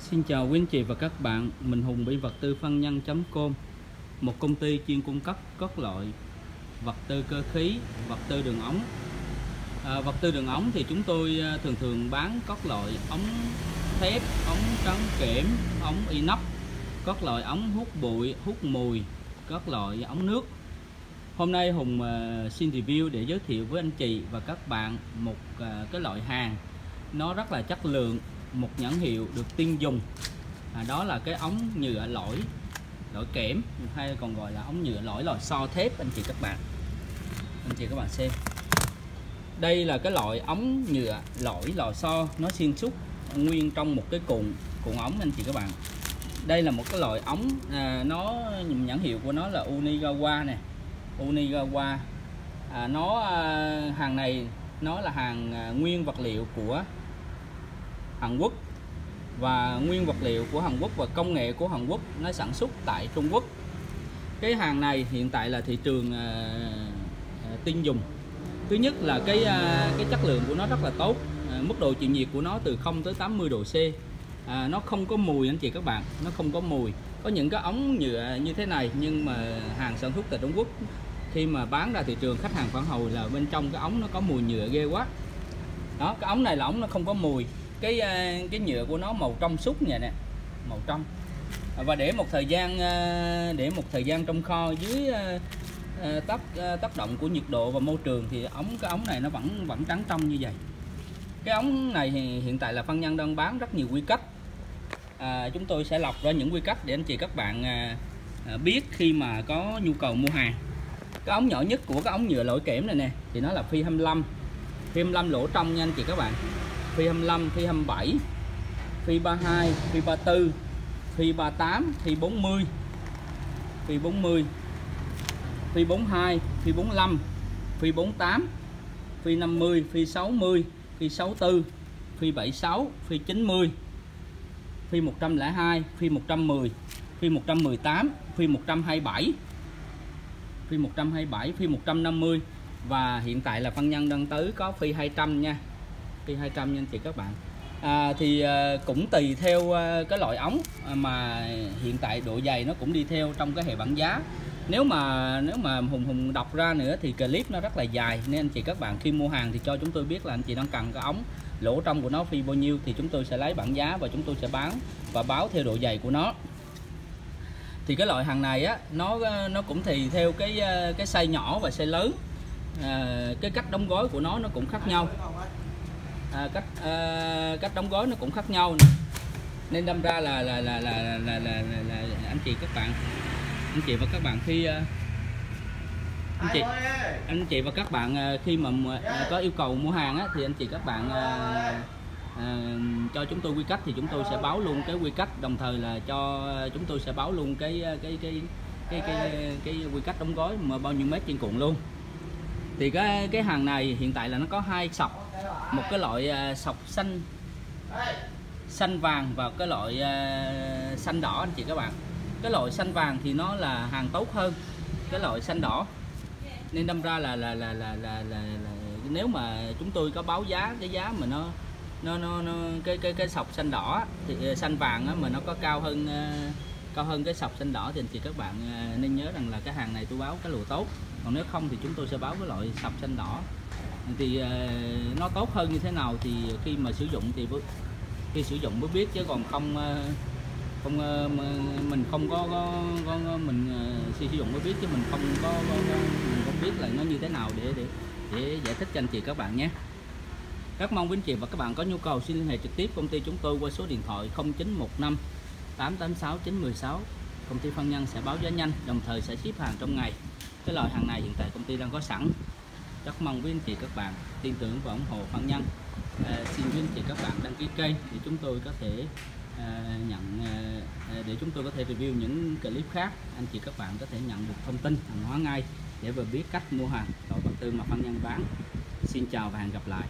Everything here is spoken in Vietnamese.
Xin chào quý anh chị và các bạn, mình Hùng bị vật tư phân nhân.com Một công ty chuyên cung cấp các loại vật tư cơ khí, vật tư đường ống. À, Vật tư đường ống thì chúng tôi à, thường thường bán các loại ống thép, ống trắng kẽm, ống inox Các loại ống hút bụi, hút mùi, các loại ống nước. Hôm nay Hùng à, xin review để giới thiệu với anh chị và các bạn một à, cái loại hàng. Nó rất là chất lượng một nhãn hiệu được tin dùng. À, đó là cái ống nhựa lõi lõi kẽm hay còn gọi là ống nhựa lõi lò xo thép anh chị các bạn. Anh chị các bạn xem. Đây là cái loại ống nhựa lõi lò xo nó xuyên suốt nguyên trong một cái cuộn cuộn ống anh chị các bạn. Đây là một cái loại ống à, nó nhãn hiệu của nó là Unigawa nè. Unigawa. À, nó à, hàng này nó là hàng à, nguyên vật liệu của Hàn Quốc. Và nguyên vật liệu của Hàn Quốc và công nghệ của Hàn Quốc nó sản xuất tại Trung Quốc. Cái hàng này hiện tại là thị trường à, à tin dùng. Thứ nhất là cái à, cái chất lượng của nó rất là tốt. À, mức độ chịu nhiệt của nó từ 0 tới 80 độ C. À, nó không có mùi anh chị các bạn nó không có mùi. Có những cái ống nhựa như thế này nhưng mà hàng sản xuất tại Trung Quốc khi mà bán ra thị trường khách hàng phản hồi là bên trong cái ống nó có mùi nhựa ghê quá. Đó cái ống này là ống nó không có mùi cái ờ, cái nhựa của nó màu trong suốt nha nè màu trong. Và để một thời gian ờ, để một thời gian trong kho dưới ờ, tác tác động của nhiệt độ và môi trường thì ống cái ống này nó vẫn vẫn trắng trong như vậy. Cái ống này thì hiện tại là phân nhân đang bán rất nhiều quy cách. À, chúng tôi sẽ lọc ra những quy cách để anh chị các bạn à, biết khi mà có nhu cầu mua hàng. Cái ống nhỏ nhất của cái ống nhựa lỗi kẽm này nè thì nó là phi 25 phi 25 lỗ trong nha anh chị các bạn phi 25 phi 27 phi 32 phi 34 phi 38 phi 40 phi 40 phi 42 phi 45 phi 48 phi 50 phi 60 phi 64 phi 76 phi 90 phi 102 phi 110 phi 118 phi 127 phi 127 phi 150 và hiện tại là phân nhân đang tới có phi 200 nha phi 200 nha anh chị các bạn. À, thì à, cũng tùy theo à, cái loại ống à, mà hiện tại độ dày nó cũng đi theo trong cái hệ bảng giá. Nếu mà nếu mà hùng hùng đọc ra nữa thì clip nó rất là dài. Nên anh chị các bạn khi mua hàng thì cho chúng tôi biết là anh chị đang cần cái ống lỗ trong của nó phi bao nhiêu thì chúng tôi sẽ lấy bảng giá và chúng tôi sẽ bán và báo theo độ dày của nó. Thì cái loại hàng này á nó nó cũng thì theo cái cái size nhỏ và size lớn. À, cái cách đóng gói của nó nó cũng khác nhau à, cách à, cách đóng gói nó cũng khác nhau nên đâm ra là là là là là, là, là, là anh chị các bạn anh chị và các bạn khi à, anh chị anh chị và các bạn à, khi mà có yêu cầu mua hàng á, thì anh chị các bạn à, à, cho chúng tôi quy cách thì chúng tôi sẽ báo luôn cái quy cách. Đồng thời là cho chúng tôi sẽ báo luôn cái cái cái cái cái cái, cái quy cách đóng gói mà bao nhiêu mét trên cuộn luôn. Thì cái cái hàng này hiện tại là nó có hai sọc một cái loại ờ, sọc xanh. Xanh vàng và cái loại ờ, xanh đỏ anh chị các bạn. Cái loại xanh vàng thì nó là hàng tốt hơn cái loại xanh đỏ. Nên đâm ra là là là là là, là, là nếu mà chúng tôi có báo giá cái giá mà nó nó nó, nó cái cái cái sọc xanh đỏ thì ờ, xanh vàng á, mà nó có cao hơn cao hơn cái sọc xanh đỏ thì anh chị các bạn nên nhớ rằng là cái hàng này tôi báo cái lùa tốt. Còn nếu không thì chúng tôi sẽ báo cái loại sọc xanh đỏ thì ờ, nó tốt hơn như thế nào thì khi mà sử dụng thì khi sử dụng mới biết chứ còn không ờ, không ờ, mình không có, có, có mình khi sử dụng mới biết chứ mình không có, có, có mình không biết là nó như thế nào để để để giải thích cho anh chị các bạn nhé. Rất mong quý anh chị và các bạn có nhu cầu xin liên hệ trực tiếp công ty chúng tôi qua số điện thoại 0915 886 916 công ty phân nhân sẽ báo giá nhanh đồng thời sẽ ship hàng trong ngày. Cái loại hàng này hiện tại công ty đang có sẵn rất mong quý anh chị các bạn tin tưởng và ủng hộ phan nhân. À, xin quý anh chị các bạn đăng ký kênh để chúng tôi có thể à, nhận à, à, để chúng tôi có thể review những clip khác. Anh chị các bạn có thể nhận được thông tin hàng hóa ngay để vừa biết cách mua hàng loại vật tư mà phan nhân bán. Xin chào và hẹn gặp lại.